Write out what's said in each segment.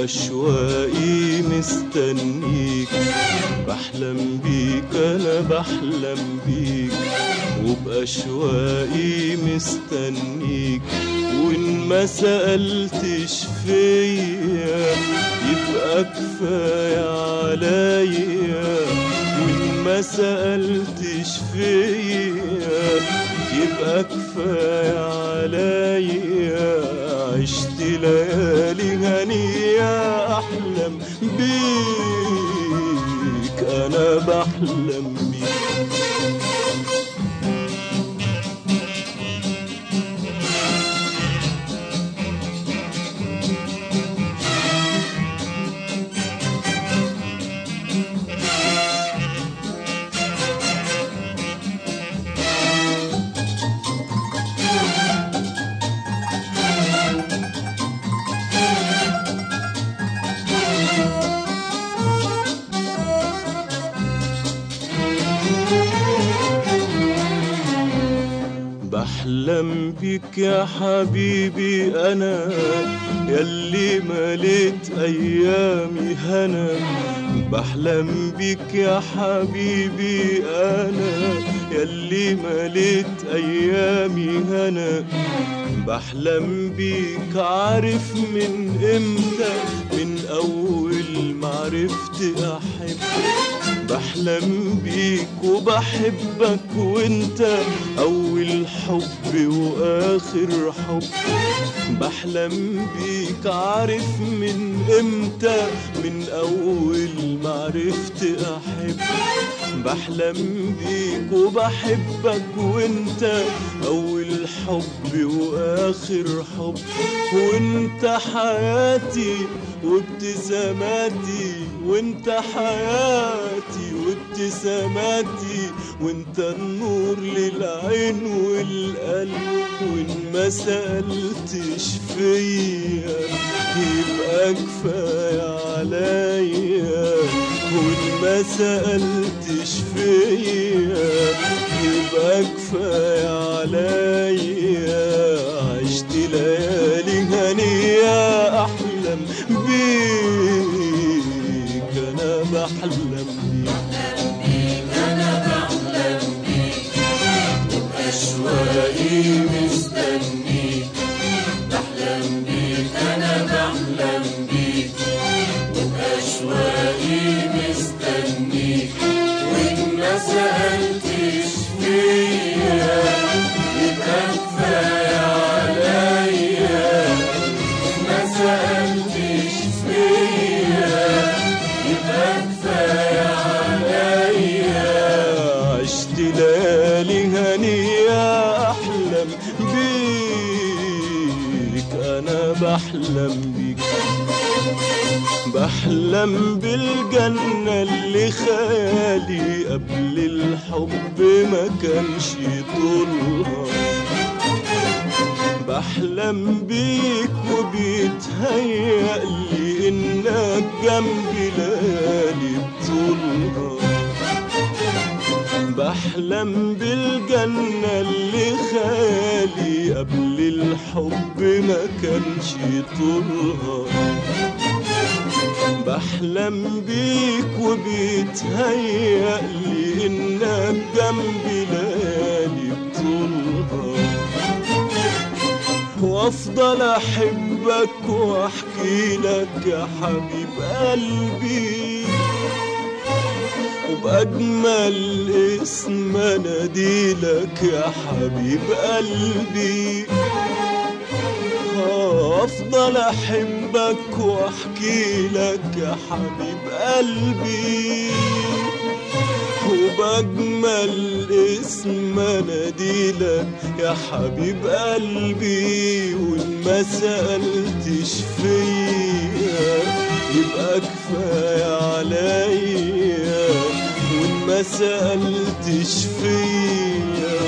وبأشواقي مستنيك. بحلم بيك أنا بحلم بيك. وبأشواقي مستنيك. وإن ما سألتش فيا يبقى كفاية عليا. وإن ما سألتش فيا يبقى كفاية عليا. عشت ليالي هنية أحلم بيك أنا بحلم بيك. بحلم بيك يا حبيبي أنا يلي مليت أيامي هنا. بحلم بيك يا حبيبي أنا يلي مليت أيامي هنا. بحلم بيك عارف من إمتى؟ من أول ما عرفت احب بحلم بيك وبحبك وانت أول حب وآخر حب. بحلم بيك عارف من إمتى من أول ما عرفت أحب. بحلم بيك وبحبك وانت أول حب وآخر حب. وانت حياتي وابتساماتي وانت حياتي وابتساماتي وانت النور للعين والقلب وان ما سألتش فيا يبقى كفاية عليا. وان ما سألتش فيا يبقى كفاية عليا. عشت ليالي أحلم بيك أنا بحلم بيك. بحلم بالجنة اللي خيالي قبل الحب ما كانش طولها. بحلم بيك وبيتهيألي إنك جنبي ليالي بطولها بحلم بالجنة اللي خالي. قبل الحب ما كانش طولها بحلم بيك وبيتهيألي إنك جنبي ليالي بطولها وأفضل أحبك وأحكي لك يا حبيب قلبي. وبأجمل اسم اناديلك يا حبيب قلبي. أفضل أحبك وأحكي لك يا حبيب قلبي. وبأجمل اسم اناديلك يا حبيب قلبي. وإن ما سألتش فيا يبقى كفاية عليا. ما سألتش فيا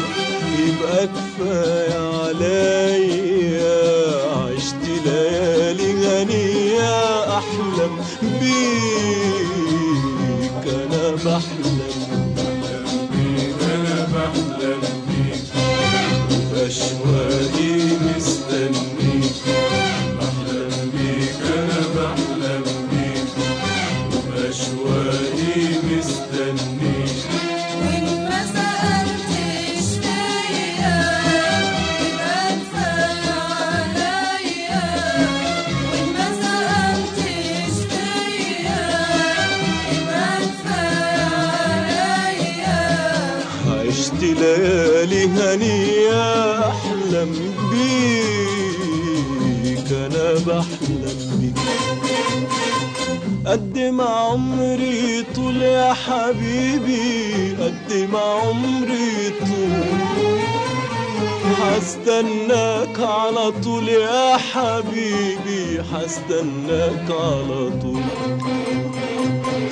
يبقى كفاية عليا. بحلم قد ما عمري طول يا حبيبي قد ما عمري طول. حستناك على طول يا حبيبي حستناك على طول.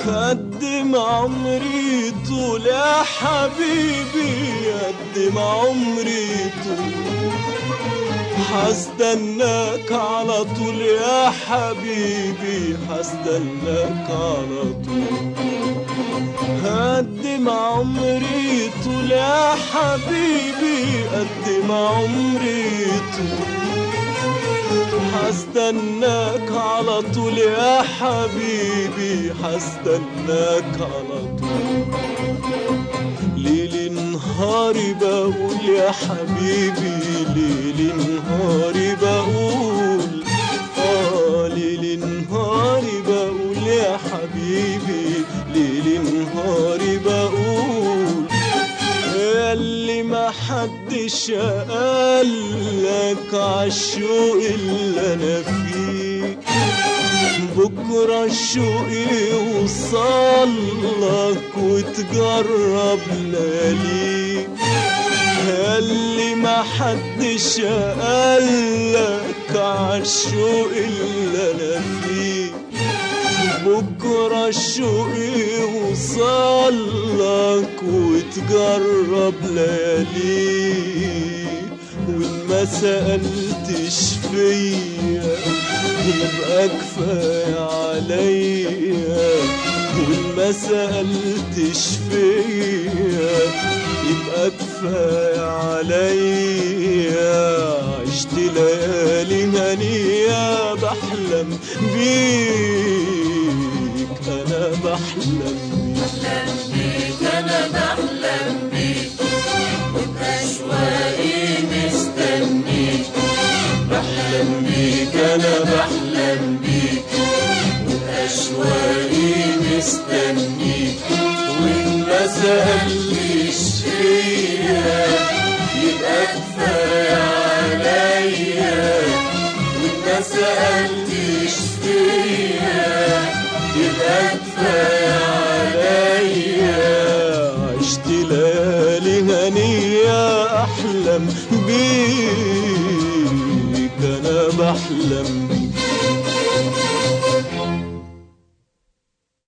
قد ما عمري طول يا حبيبي قد ما عمري طول. حستناك على طول يا حبيبي حستناك على طول. قد ما عمري طول يا حبيبي قد ما عمري طول. حستناك على طول يا حبيبي حستناك على طول. نهاري بقول يا حبيبي ليل نهاري بقول. آه ليل نهاري بقول يا حبيبي ليل نهاري بقول. اللي ما حدش قالك عالشوق اللي أنا فيه. بكرة الشوق يوصلك وتجرب لياليك. اللي ما حدش قالك عالشوق اللي أنا فيه. بكرة الشوق يوصلك وتجرب لياليك. وإن ما سألتش فيا يبقى كفاية عليا. وإن ما سألتش فيا يبقى كفاية عليا. عشت ليالي هنية بحلم بيك أنا بحلم بيك. أنا بحلم بيك. وبأشواقي مستنيك. بحلم بيك أنا بحلم بيك. وبأشواقي مستنيك. ما سألتش فيا يبقى كفاية عليا وإن ما سألتش فيا يبقى كفاية عليا عشت ليالي هنية أحلم بيك أنا بحلم